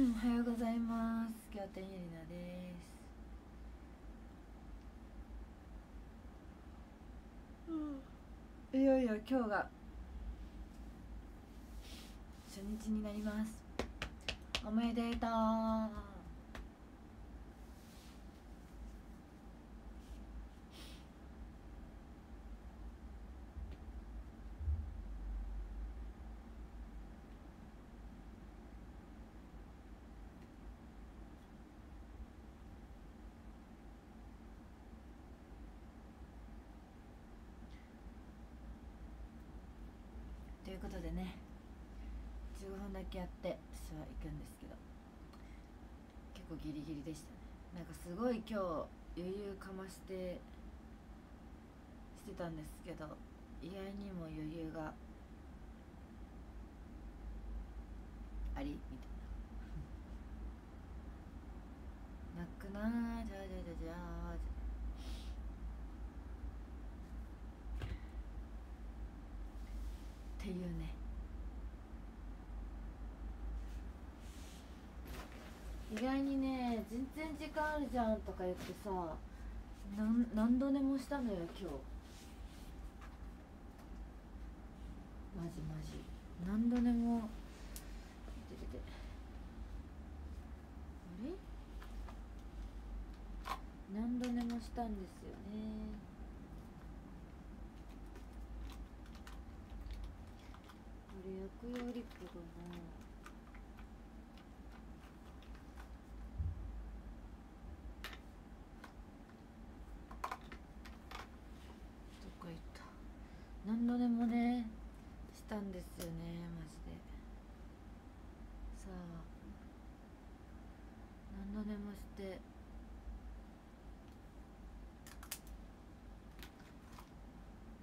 おはようございます。京天ゆりなです。うん。いよいよ今日が初日になります。おめでとうということでね15分だけやって私は行くんですけど結構ギリギリでしたね。なんかすごい今日余裕かましてしてたんですけど意外にも余裕がありみたいな。泣くなじゃじゃじゃじゃじゃっていうね。意外にね全然時間あるじゃんとか言ってさなん何度寝もしたのよ今日。マジマジ。何度寝も。てててあれ？何度寝もしたんですよね。れ薬用リップがなどっか行った。何度でもね。したんですよね。マジで。さあ。何度でもして。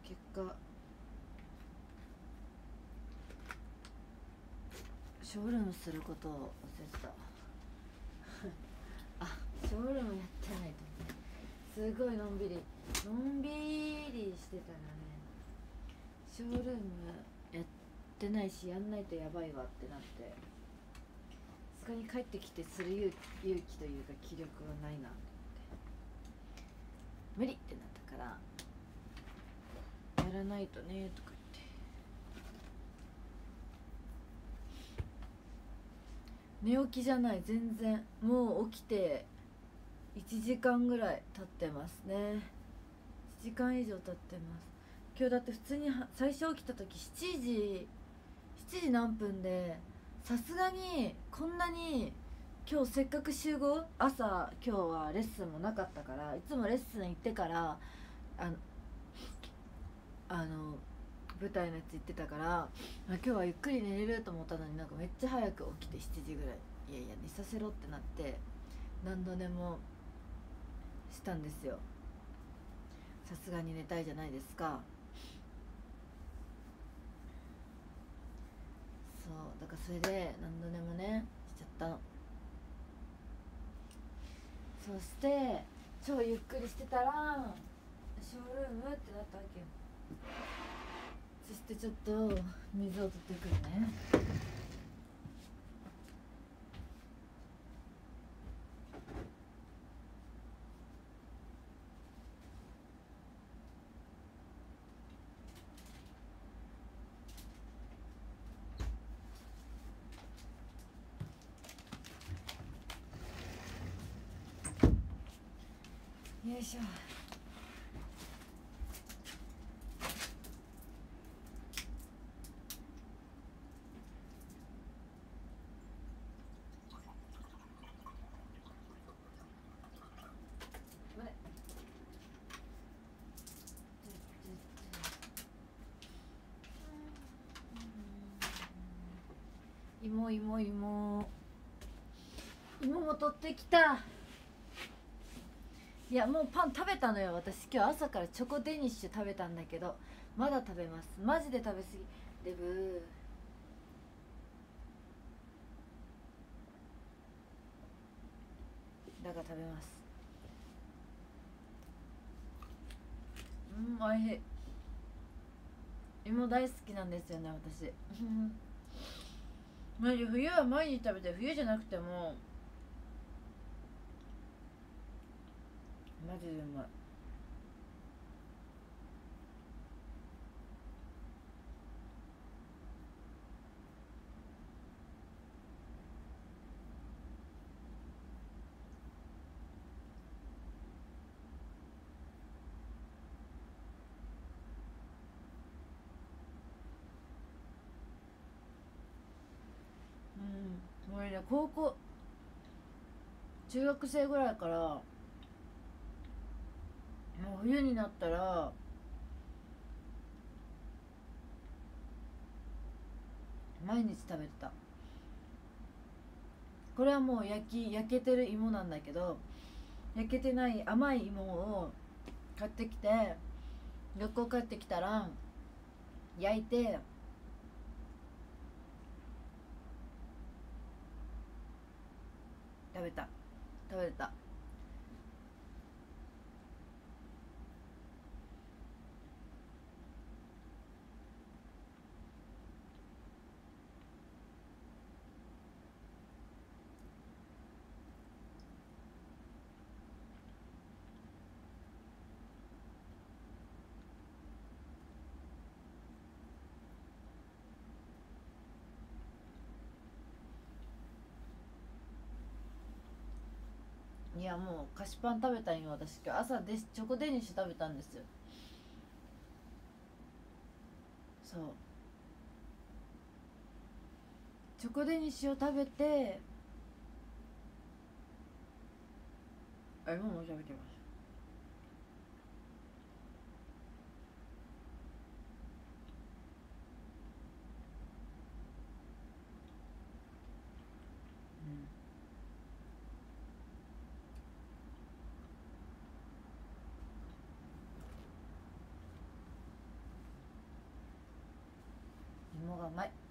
結果。ショールームすることを忘れてた。あショールームやってないと思すごいのんびり。のんびりしてたらねショールームやってないしやんないとやばいわってなってさすがに帰ってきてする勇気勇気というか気力はないなと思って。無理ってなったからやらないとねとか寝起きじゃない全然。もう起きて1時間ぐらい経ってますね。1時間以上経ってます。今日だって普通に最初起きた時7時7時何分でさすがにこんなに今日せっかく集合朝今日はレッスンもなかったからいつもレッスン行ってからあのあの舞台のやつ行ってたから今日はゆっくり寝れると思ったのになんかめっちゃ早く起きて7時ぐらい。いやいや寝させろってなって何度でもしたんですよ。さすがに寝たいじゃないですか。そうだからそれで何度でもねしちゃったの。そして超ゆっくりしてたらショールームってなったわけよ。そしてちょっと水を取ってくるね。よいしょ。芋芋芋芋も取ってきた。いやもうパン食べたのよ。私今日朝からチョコデニッシュ食べたんだけど。まだ食べます。マジで食べ過ぎ。デブだから食べます。うんおいしい。芋大好きなんですよね私。マジ冬は毎日食べて冬じゃなくてもマジでうまいうん俺ね高校中学生ぐらいからもう冬になったら毎日食べてた。これはもう焼き焼けてる芋なんだけど焼けてない甘い芋を買ってきて学校帰ってきたら焼いて食べた。食べたいやもう菓子パン食べたんよ私今日。朝でチョコデニッシュ食べたんですよ。そう。チョコデニッシュを食べてあれもう喋ってます。うまい。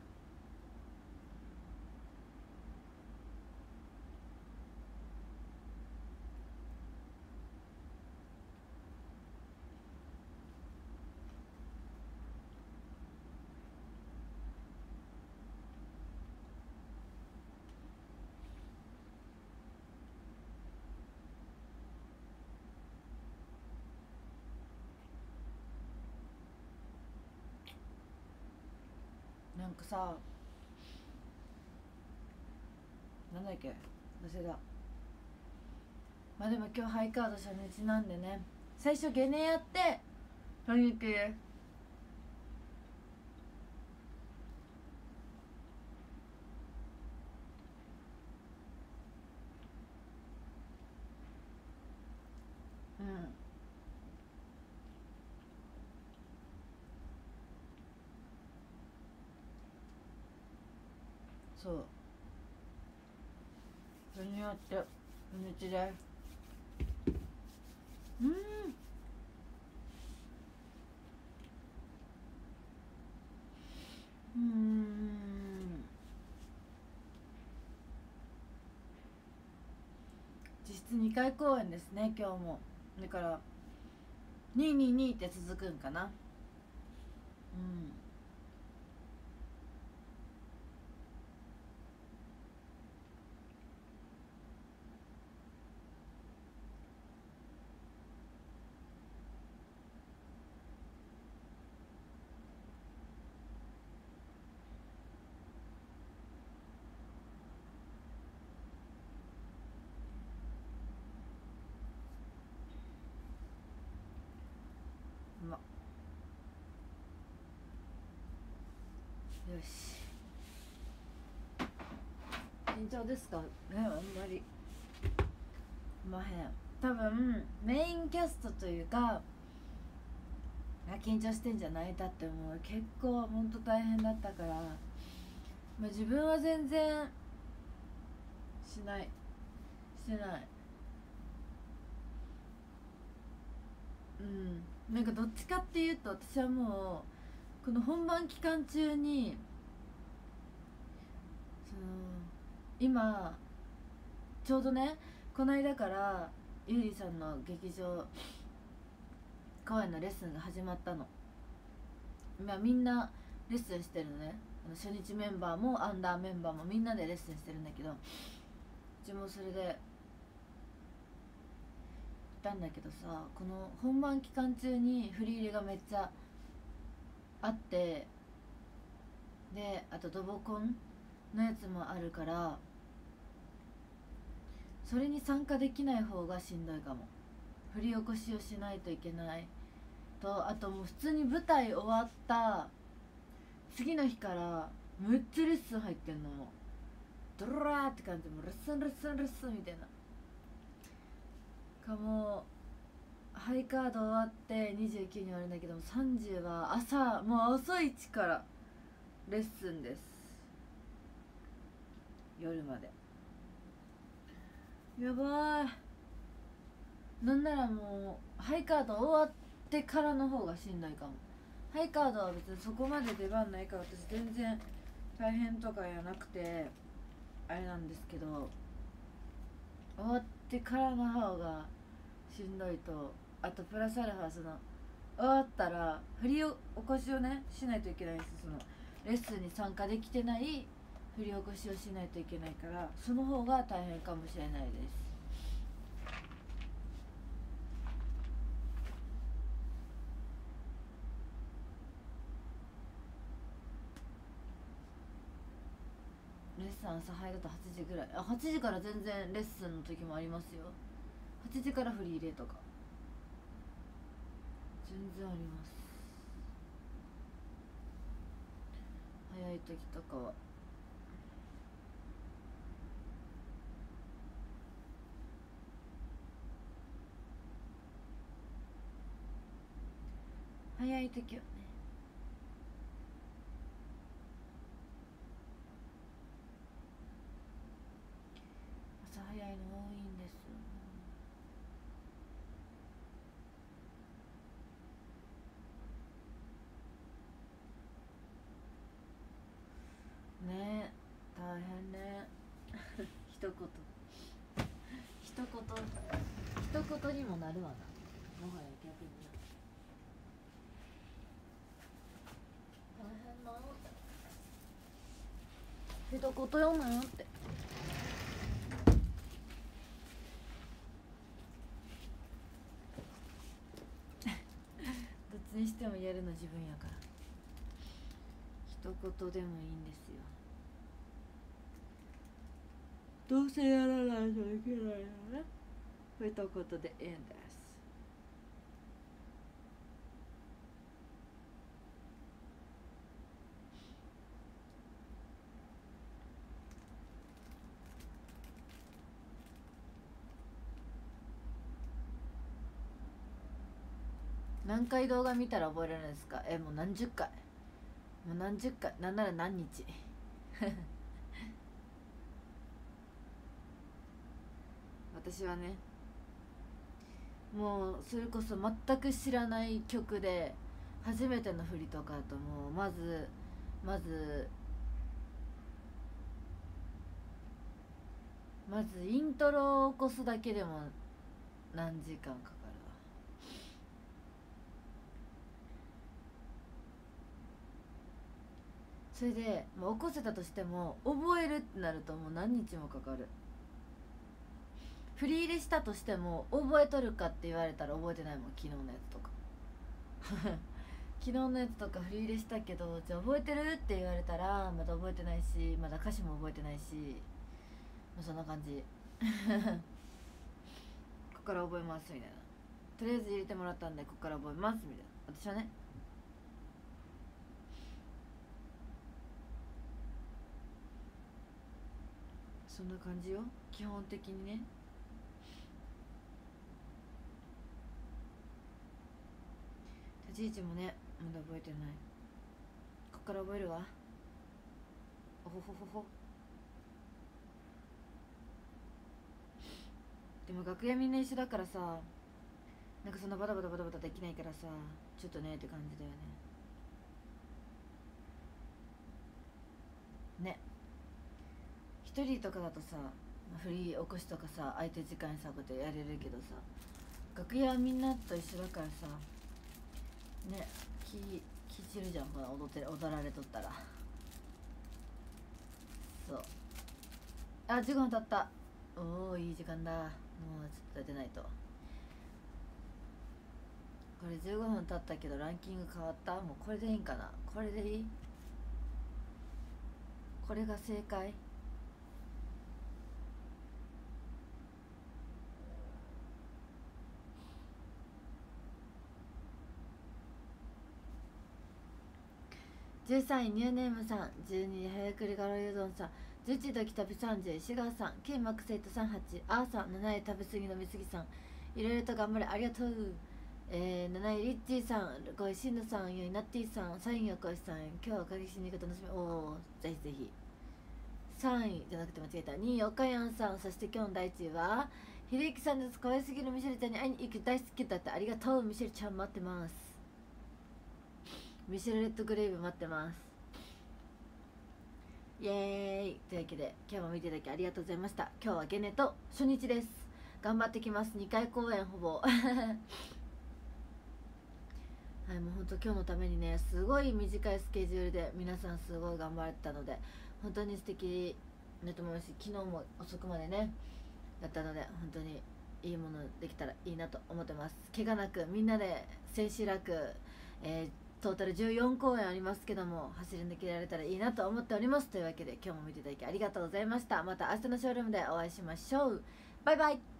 なんかさなんだっけ忘れた。まあでも今日ハイカード初日なんでね。最初ゲネやって初日ですうんそう。それによって日でうん。うん。実質2回公演ですね今日も。だから222って続くんかな。うんうまっよし。緊張ですか？ねあんまり。まへん。多分メインキャストというかあ緊張してんじゃないだってもう。結構ほんと大変だったから、まあ、自分は全然しない。してない。うん。なんかどっちかっていうと私はもうこの本番期間中にその今ちょうどねこの間からゆりさんの劇場公演のレッスンが始まったの。今みんなレッスンしてるのね。初日メンバーもアンダーメンバーもみんなでレッスンしてるんだけどうちもそれで行ったんだけどさこの本番期間中に振り入れがめっちゃあって。であとドボコンのやつもあるから。それに参加できない方がしんどいかも。振り起こしをしないといけない。とあともう普通に舞台終わった。次の日からむっちゃレッスン入ってんのも。うドラーって感じ。もうレッスンレッスンレッスンみたいな。かもうハイカード終わって29に終わるんだけども30は朝もう遅いちからレッスンです。夜まで。やばい。なんならもうハイカード終わってからの方がしんどいかも。ハイカードは別にそこまで出番ないから私全然大変とかやなくてあれなんですけど終わってからの方がしんどいとあとプラスアルファその終わったら振り起こしをねしないといけないんですそのレッスンに参加できてない振り起こしをしないといけないからその方が大変かもしれないです。レッスン朝入ると8時ぐらい。あ8時から全然レッスンの時もありますよ。8時からフリーレとか。全然あります。早い時とかは。早い時はね。朝早いの多いんですねえ大変ね一言一言一言にもなるわなもはや逆に。な大変な。の一言読むよって。どっちにしてもやるの自分やから。一言でもいいんですよ。どうせやらないといけないのね一言でいいんです。何回動画見たら覚えられるんですか？えもう何十回？もう何十回？なんなら何日？私はねもうそれこそ全く知らない曲で初めての振りとかともう。まずまずまずイントロを起こすだけでも何時間かかるわ。それで、まあ、起こせたとしても覚えるってなるともう何日もかかる。振り入れしたとしても覚えとるかって言われたら覚えてないもん昨日のやつとか。昨日のやつとか振り入れしたけどじゃあ覚えてるって言われたらまだ覚えてないしまだ歌詞も覚えてないしまあそんな感じ。ここから覚えますみたいな。とりあえず入れてもらったんでここから覚えますみたいな。私はね。そんな感じよ。基本的にね。ち位置もねまだ覚えてない。こっから覚えるわ。おほほほほ。でも楽屋みんな一緒だからさなんかそんなバタバタバタバタできないからさちょっとねって感じだよね。ね。一人とかだとさまあフリー起こしとかさ相手時間にさこうやってやれるけどさ楽屋みんなと一緒だからさね気気散るじゃんほら踊って踊られとったら。そう。あ15分経った。おおいい時間だ。もうちょっと出ないと。これ15分経ったけどランキング変わった？もうこれでいいんかな？これでいい？これが正解？13位ニューネームさん12位早くりガロユドンさん11位ドキタピ30位シガーさんキーマックセイト38アーさん7位食べ過ぎ飲み過ぎさんいろいろと頑張れありがとう。えー、7位リッチーさん5位シンドさん4位ナッティさん3位横石さん今日は過激しに行く楽しみ。おおぜひぜひ。3位じゃなくて間違えた。2位岡山さんそして今日の第1位はひろゆきさんです。可愛すぎるミシェルちゃんに会いに行く大好きだってありがとう。ミシェルちゃん待ってます。ミシェルレッドグレイブ待ってます。イエーイ。というわけで今日も見ていただきありがとうございました。今日はゲネと初日です。頑張ってきます。2回公演ほぼ。はいもう本当今日のためにねすごい短いスケジュールで皆さんすごい頑張れたので本当に素敵だと思います。し昨日も遅くまでねだったので本当にいいものできたらいいなと思ってます。怪我なくみんなで千秋楽、えー、トータル14公演ありますけども走り抜けられたらいいなと思っております。というわけで今日も見ていただきありがとうございました。また明日のショールームでお会いしましょう。バイバイ。